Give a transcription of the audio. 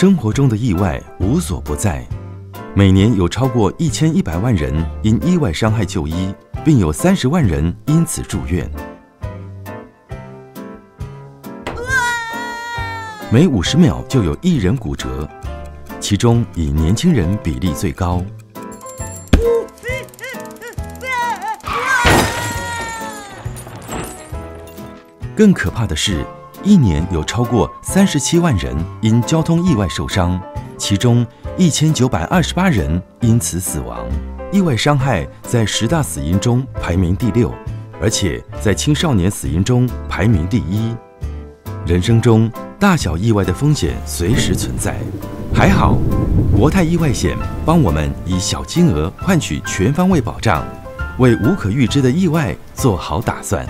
生活中的意外无所不在，每年有超过一千一百万人因意外伤害就医，并有三十万人因此住院。每五十秒就有一人骨折，其中以年轻人比例最高。更可怕的是，一年有超过三十七万人因交通意外受伤，其中一千九百二十八人因此死亡。意外伤害在十大死因中排名第六，而且在青少年死因中排名第一。人生中大小意外的风险随时存在，还好，国泰意外险帮我们以小金额换取全方位保障，为无可预知的意外做好打算。